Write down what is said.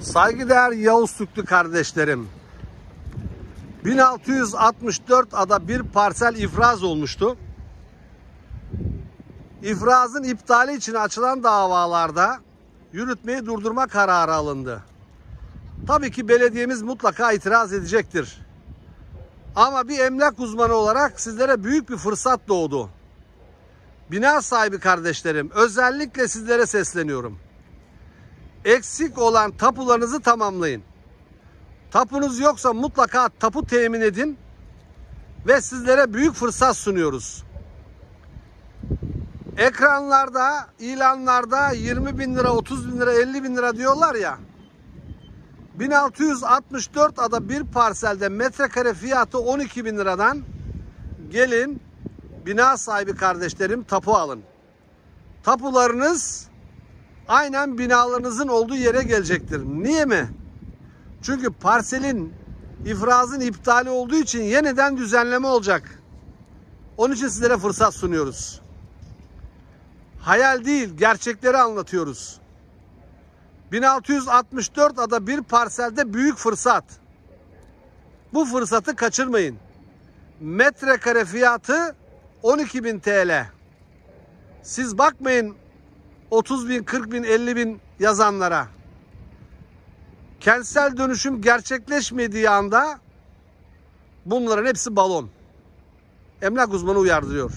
Saygıdeğer Yavuz Süklü kardeşlerim. 1664 ada bir parsel ifraz olmuştu. İfrazın iptali için açılan davalarda yürütmeyi durdurma kararı alındı. Tabii ki belediyemiz mutlaka itiraz edecektir. Ama bir emlak uzmanı olarak sizlere büyük bir fırsat doğdu. Bina sahibi kardeşlerim özellikle sizlere sesleniyorum. Eksik olan tapularınızı tamamlayın. Tapunuz yoksa mutlaka tapu temin edin ve sizlere büyük fırsat sunuyoruz. Ekranlarda, ilanlarda 20 bin lira, 30 bin lira, 50 bin lira diyorlar ya. 1664 ada bir parselde metrekare fiyatı 12 bin liradan gelin bina sahibi kardeşlerim tapu alın. Tapularınız aynen binalarınızın olduğu yere gelecektir. Niye mi? Çünkü parselin ifrazın iptali olduğu için yeniden düzenleme olacak. Onun için sizlere fırsat sunuyoruz. Hayal değil, gerçekleri anlatıyoruz. 1664 ada bir parselde büyük fırsat. Bu fırsatı kaçırmayın. Metrekare fiyatı 12.000 TL. Siz bakmayın 30 bin, 40 bin, 50 bin yazanlara. Kentsel dönüşüm gerçekleşmediği anda bunların hepsi balon. Emlak uzmanı uyardırıyor.